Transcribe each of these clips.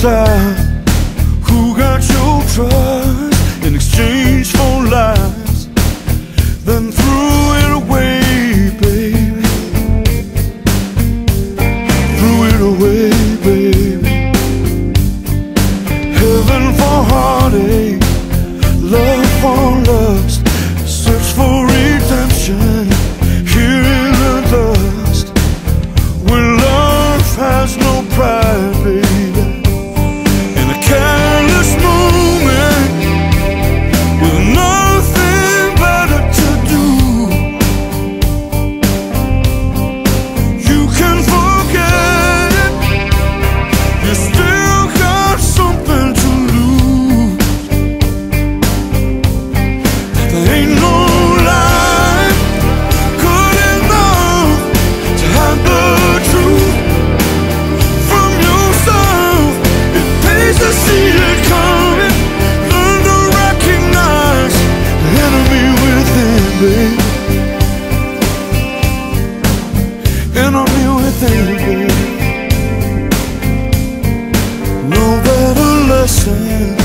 decide who got your trust in exchange for lies, then threw it away, baby. Threw it away, baby. Heaven for heartache, love for love. baby Know better lesson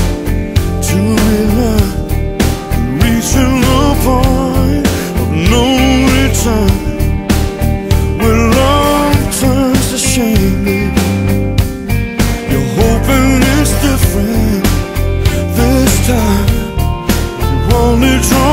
to Reaching the point of no return Where love turns to shame You're hoping it's different this time. You only try